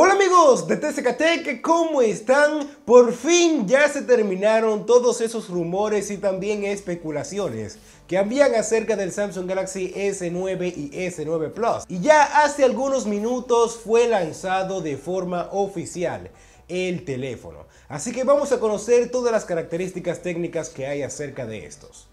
Hola amigos de TCKTEC, ¿cómo están? Por fin ya se terminaron todos esos rumores y también especulaciones que habían acerca del Samsung Galaxy S9 y S9 Plus. Y ya hace algunos minutos fue lanzado de forma oficial el teléfono. Así que vamos a conocer todas las características técnicas que hay acerca de estos.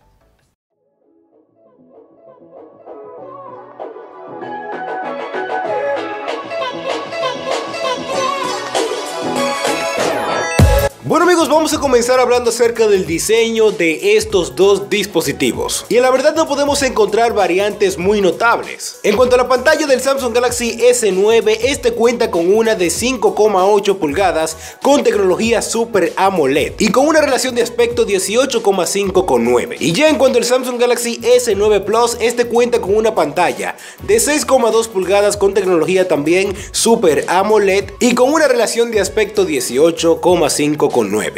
Bueno amigos, vamos a comenzar hablando acerca del diseño de estos dos dispositivos. Y en la verdad no podemos encontrar variantes muy notables. En cuanto a la pantalla del Samsung Galaxy S9, este cuenta con una de 5,8 pulgadas con tecnología Super AMOLED y con una relación de aspecto 18,5 con 9. Y ya en cuanto al Samsung Galaxy S9 Plus, este cuenta con una pantalla de 6,2 pulgadas con tecnología también Super AMOLED y con una relación de aspecto 18,5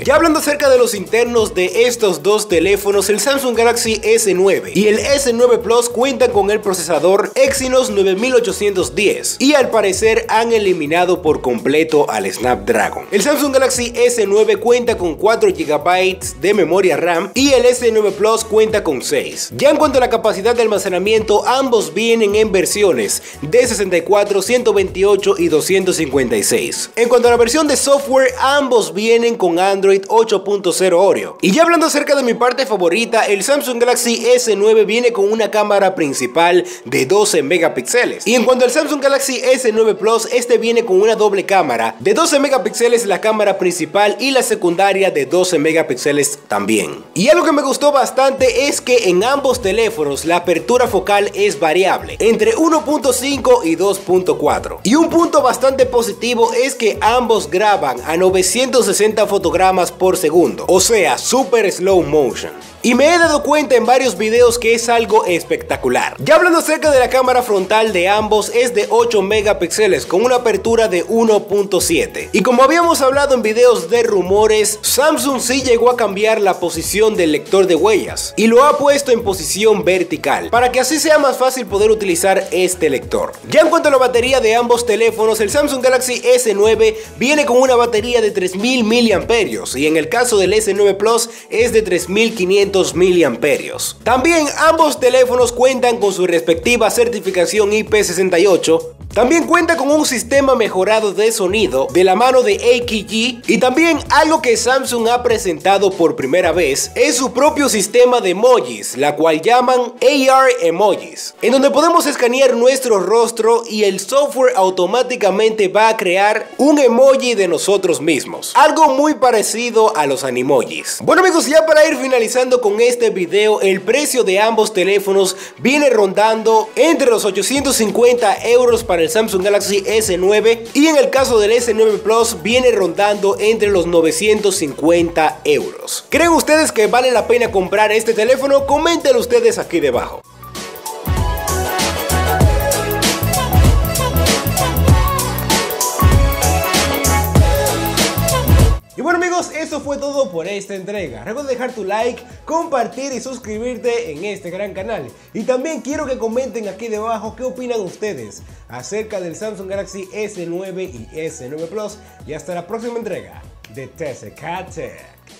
ya hablando acerca de los internos de estos dos teléfonos, el Samsung Galaxy S9 y el S9 Plus cuentan con el procesador Exynos 9810 y al parecer han eliminado por completo al Snapdragon. El Samsung Galaxy S9 cuenta con 4 GB de memoria RAM y el S9 Plus cuenta con 6. Ya en cuanto a la capacidad de almacenamiento, ambos vienen en versiones de 64, 128 y 256. En cuanto a la versión de software, ambos vienen con Android 8.0 Oreo. Y ya hablando acerca de mi parte favorita, el Samsung Galaxy S9 viene con una cámara principal de 12 megapíxeles. Y en cuanto al Samsung Galaxy S9 Plus, este viene con una doble cámara de 12 megapíxeles la cámara principal y la secundaria de 12 megapíxeles también. Y algo que me gustó bastante es que en ambos teléfonos la apertura focal es variable, entre 1.5 y 2.4. Y un punto bastante positivo es que ambos graban a 960 fotogramas por segundo, o sea, super slow motion. Y me he dado cuenta en varios videos que es algo espectacular. Ya hablando acerca de la cámara frontal de ambos es de 8 megapíxeles con una apertura de 1.7. Y como habíamos hablado en videos de rumores, Samsung sí llegó a cambiar la posición del lector de huellas y lo ha puesto en posición vertical para que así sea más fácil poder utilizar este lector. Ya en cuanto a la batería de ambos teléfonos, el Samsung Galaxy S9 viene con una batería de 3000 mAh y en el caso del S9 Plus es de 3500 miliamperios. También ambos teléfonos cuentan con su respectiva certificación IP68 también cuenta con un sistema mejorado de sonido de la mano de AKG y también algo que Samsung ha presentado por primera vez es su propio sistema de emojis, la cual llaman AR Emojis, en donde podemos escanear nuestro rostro y el software automáticamente va a crear un emoji de nosotros mismos, algo muy parecido a los animojis. Bueno amigos, ya para ir finalizando con este video, el precio de ambos teléfonos viene rondando entre los 850 euros para el Samsung Galaxy S9 y en el caso del S9 Plus viene rondando entre los 950 euros. ¿Creen ustedes que vale la pena comprar este teléfono? Coméntenlo ustedes aquí debajo. Amigos, eso fue todo por esta entrega. Recuerda dejar tu like, compartir y suscribirte en este gran canal. Y también quiero que comenten aquí debajo qué opinan ustedes acerca del Samsung Galaxy S9 y S9 Plus. Y hasta la próxima entrega de TSK